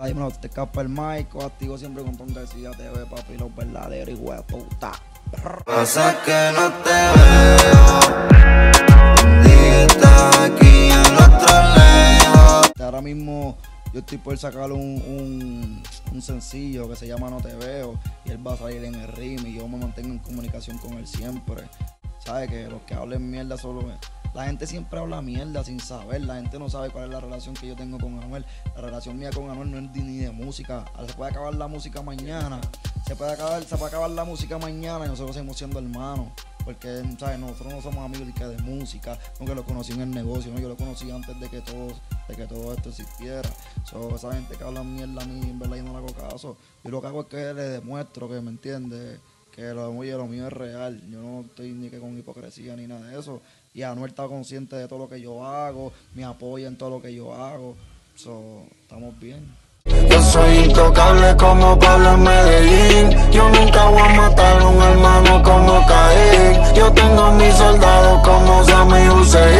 Ahí me te escapa el mic, activo siempre con Tom García TV, papi, los verdaderos y de puta. Pasa que no te veo. Dijiste aquí en otro lejos. Ahora mismo yo estoy por sacar un, un, un sencillo que se llama No Te Veo y él va a salir en el ritmo y yo me mantengo en comunicación con él siempre. ¿Sabes? Que los que hablen mierda solo... La gente siempre habla mierda sin saber, la gente no sabe cuál es la relación que yo tengo con Anuel. La relación mía con Anuel no es ni de música. Ahora se puede acabar la música mañana, se puede acabar, se puede acabar la música mañana y nosotros seguimos siendo hermanos. Porque, ¿sabes? Nosotros no somos amigos de música, aunque lo conocí en el negocio, ¿no? Yo lo conocí antes de que todo, de que todo esto existiera. So, esa gente que habla mierda a mí, en verdad yo no le hago caso. Yo lo que hago es que le demuestro que me entiende, que lo, oye, lo mío es real, yo no estoy ni que con hipocresía ni nada de eso. Y Anuel está consciente de todo lo que yo hago, me apoya en todo lo que yo hago, so, estamos bien. Yo soy intocable como Pablo en Medellín, yo nunca voy a matar a un hermano como Caín, yo tengo a mis soldados como Sammy Hussein.